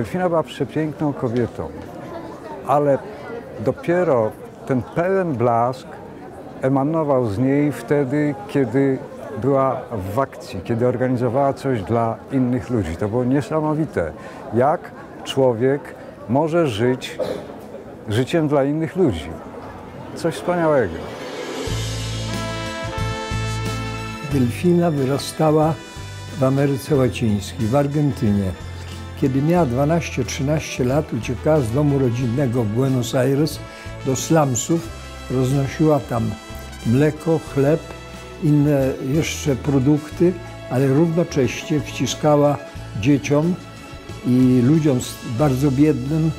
Delfina była przepiękną kobietą, ale dopiero ten pełen blask emanował z niej wtedy, kiedy była w akcji, kiedy organizowała coś dla innych ludzi. To było niesamowite, jak człowiek może żyć życiem dla innych ludzi. Coś wspaniałego. Delfina wyrastała w Ameryce Łacińskiej, w Argentynie. Kiedy miała 12-13 lat, uciekała z domu rodzinnego w Buenos Aires do slumsów. Roznosiła tam mleko, chleb, inne jeszcze produkty, ale równocześnie wciskała dzieciom i ludziom bardzo biednym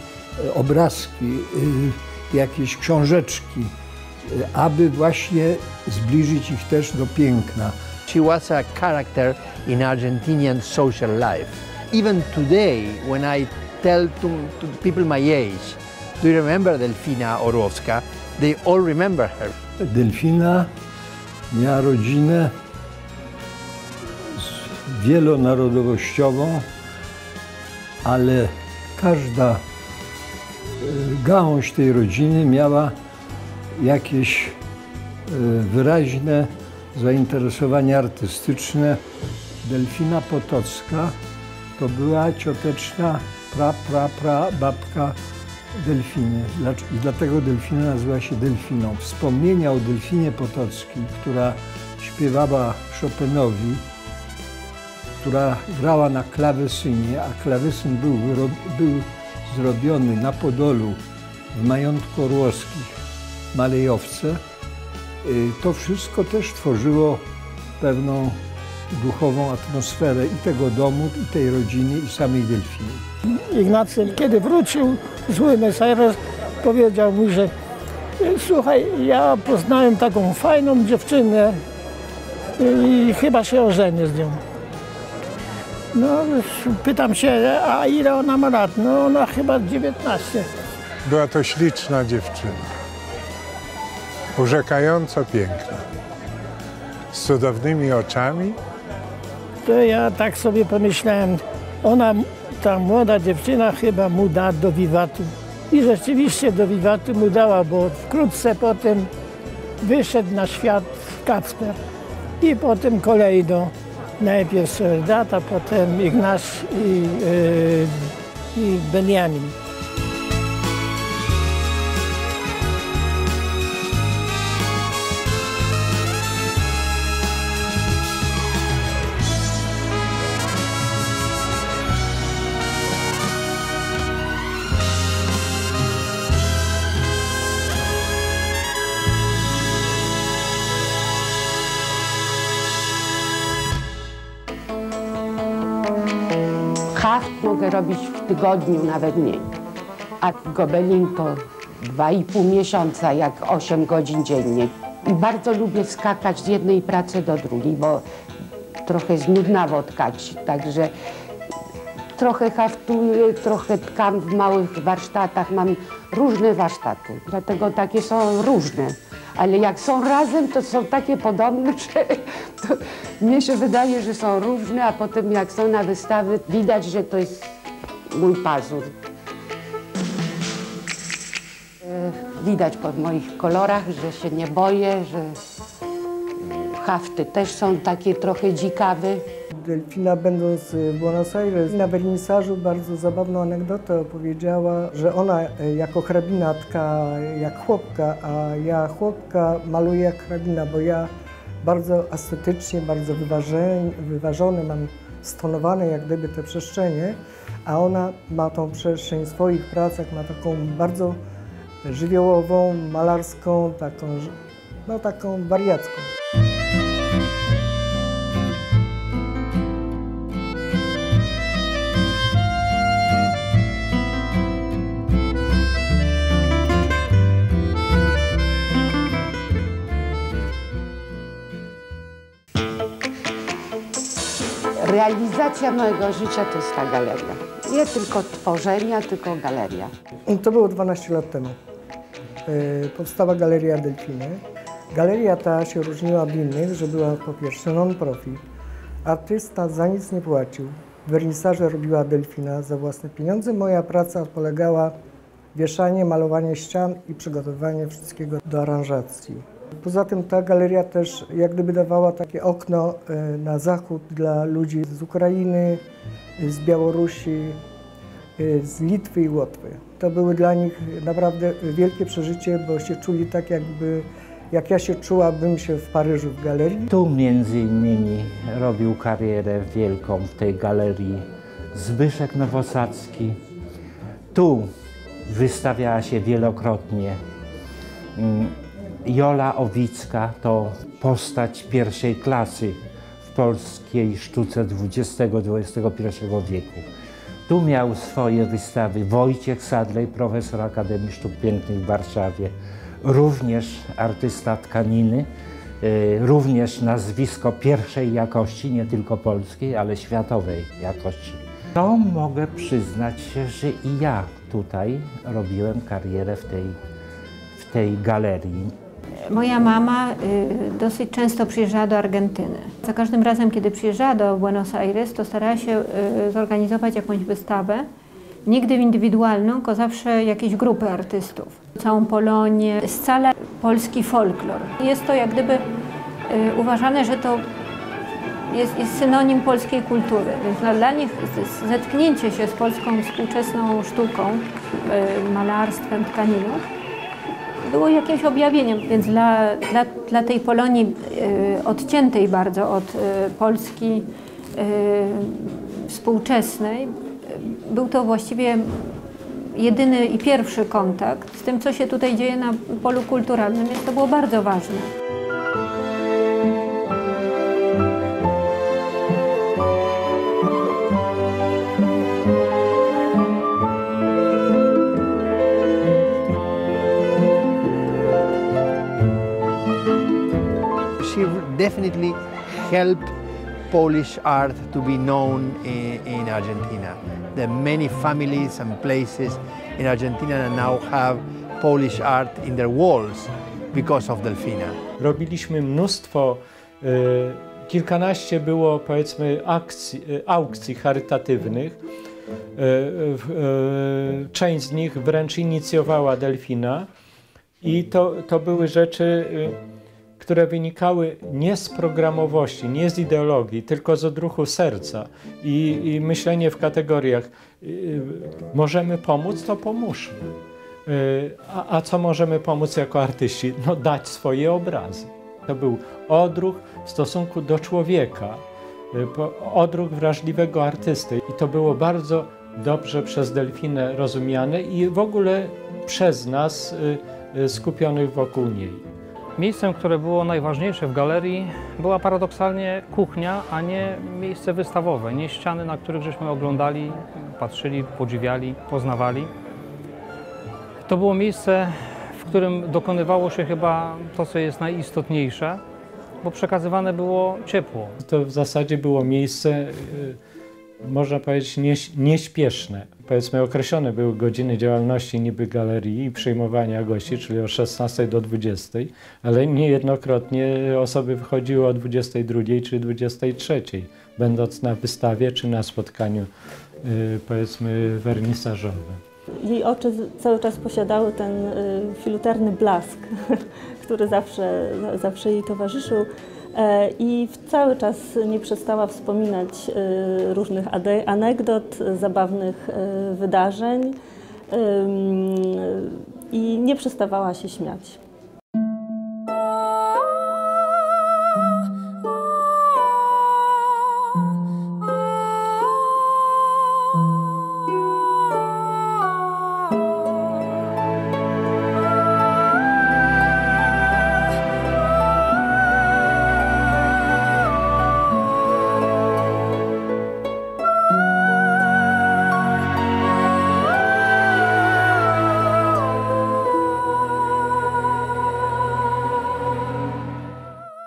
e, obrazki, e, jakieś książeczki, e, aby właśnie zbliżyć ich też do piękna. She was a character in Argentinian social life. Even today, when I tell to, to people my age, do you remember Delfina Orłowska? They all remember her. Delfina miała rodzinę wielonarodowościową, ale każda gałąź tej rodziny miała jakieś wyraźne zainteresowanie artystyczne. Delfina Potocka to była cioteczna pra, pra, pra babka Delfiny. I dlatego Delfina nazywa się Delfiną. Wspomnienia o Delfinie Potockiej, która śpiewała Chopinowi, która grała na klawesynie, a klawesyn był, był zrobiony na Podolu w majątku Orłowskich Malejowce, to wszystko też tworzyło pewną duchową atmosferę i tego domu, i tej rodziny, i samej Delfiny. Ignacy, kiedy wrócił z Buenos powiedział mi, że słuchaj, ja poznałem taką fajną dziewczynę i chyba się ożenię z nią. No, pytam się, a ile ona ma lat? No, ona chyba 19. Była to śliczna dziewczyna, urzekająco piękna, z cudownymi oczami. To ja tak sobie pomyślałem, ona, ta młoda dziewczyna chyba mu da do wiwatu. I rzeczywiście do wiwatu mu dała, bo wkrótce potem wyszedł na świat Kacper. I potem kolej do najpierw Soledata, potem Ignasz i, yy, i Benjamin. Haft mogę robić w tygodniu, nawet mniej. A gobelin to dwa i pół miesiąca, jak 8 godzin dziennie. I bardzo lubię skakać z jednej pracy do drugiej, bo trochę znudnawo tkać, także trochę haftuję, trochę tkam w małych warsztatach. Mam różne warsztaty, dlatego takie są różne. Ale jak są razem, to są takie podobne, że to mnie się wydaje, że są różne, a potem jak są na wystawy, widać, że to jest mój pazur. E, Widać po moich kolorach, że się nie boję, że hafty też są takie trochę dzikawe. Delfina będąc w Buenos Aires na wernisażu bardzo zabawną anegdotę opowiedziała, że ona e, jako hrabina tka jak chłopka, a ja chłopka maluję jak hrabina, bo ja bardzo estetycznie, bardzo wyważony, wyważone mam stonowane jak gdyby te przestrzenie, a ona ma tą przestrzeń w swoich pracach, ma taką bardzo żywiołową, malarską, taką, no taką wariacką. Realizacja mojego życia to jest ta galeria. Nie tylko tworzenia, tylko galeria. To było 12 lat temu. E, Powstała Galeria Delfiny. Galeria ta się różniła od innych, że była po pierwsze non-profit. Artysta za nic nie płacił. Wernisaże robiła Delfina za własne pieniądze. Moja praca polegała wieszanie, malowanie ścian i przygotowanie wszystkiego do aranżacji. Poza tym ta galeria też jak gdyby dawała takie okno e, na zachód dla ludzi z Ukrainy, z Białorusi, e, z Litwy i Łotwy. To były dla nich naprawdę wielkie przeżycie, bo się czuli tak jakby, jak ja się czułabym się w Paryżu w galerii. Tu między innymi robił karierę wielką w tej galerii Zbyszek Nowosadzki. Tu wystawiała się wielokrotnie mm, Jola Owicka, to postać pierwszej klasy w polskiej sztuce XX-XXI wieku. Tu miał swoje wystawy Wojciech Sadlej, profesor Akademii Sztuk Pięknych w Warszawie, również artysta tkaniny, y, również nazwisko pierwszej jakości, nie tylko polskiej, ale światowej jakości. To mogę przyznać się, że i ja tutaj robiłem karierę w tej, w tej galerii. Moja mama y, dosyć często przyjeżdżała do Argentyny. Za każdym razem, kiedy przyjeżdżała do Buenos Aires, to starała się y, zorganizować jakąś wystawę. Nigdy indywidualną, tylko zawsze jakieś grupy artystów. Całą Polonię, scala polski folklor. Jest to jak gdyby y, uważane, że to jest, jest synonim polskiej kultury. Więc dla, nich zetknięcie się z polską współczesną sztuką, malarstwem, tkaniną, było jakimś objawieniem, więc dla, dla, dla tej Polonii y, odciętej bardzo od y, Polski y, współczesnej, był to właściwie jedyny i pierwszy kontakt z tym, co się tutaj dzieje na polu kulturalnym, więc to było bardzo ważne. Definitely helped Polish art to be known in, in Argentina. Are many families and places in Argentina now have Polish art in their walls because of Delfina. Robiliśmy mnóstwo, y, kilkanaście było powiedzmy akcji, y, aukcji charytatywnych. Y, y, część z nich wręcz inicjowała Delfina i to, to były rzeczy, które wynikały nie z programowości, nie z ideologii, tylko z odruchu serca i, i myślenie w kategoriach y, możemy pomóc, to pomóżmy. Y, A, a co możemy pomóc jako artyści? No dać swoje obrazy. To był odruch w stosunku do człowieka, y, odruch wrażliwego artysty i to było bardzo dobrze przez Delfinę rozumiane i w ogóle przez nas y, y, skupionych wokół niej. Miejscem, które było najważniejsze w galerii, była paradoksalnie kuchnia, a nie miejsce wystawowe, nie ściany, na których żeśmy oglądali, patrzyli, podziwiali, poznawali. To było miejsce, w którym dokonywało się chyba to, co jest najistotniejsze, bo przekazywane było ciepło. To w zasadzie było miejsce, y, można powiedzieć, nieś- nieśpieszne. Powiedzmy, określone były godziny działalności niby galerii i przyjmowania gości, czyli o 16 do 20, ale niejednokrotnie osoby wychodziły o 22 czy 23, będąc na wystawie czy na spotkaniu, y, powiedzmy, wernisażowym. Jej oczy cały czas posiadały ten y, filuterny blask, który zawsze, zawsze jej towarzyszył. I cały czas nie przestała wspominać y, różnych anegdot, zabawnych y, wydarzeń i nie przestawała się śmiać.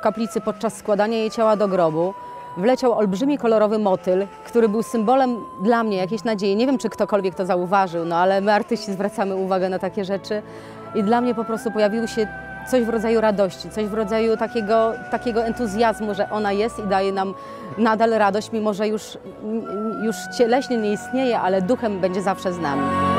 Kaplicy podczas składania jej ciała do grobu wleciał olbrzymi kolorowy motyl, który był symbolem dla mnie jakiejś nadziei. Nie wiem, czy ktokolwiek to zauważył, no ale my artyści zwracamy uwagę na takie rzeczy. I dla mnie po prostu pojawiły się coś w rodzaju radości, coś w rodzaju takiego, takiego entuzjazmu, że ona jest i daje nam nadal radość, mimo że już, już cieleśnie nie istnieje, ale duchem będzie zawsze z nami.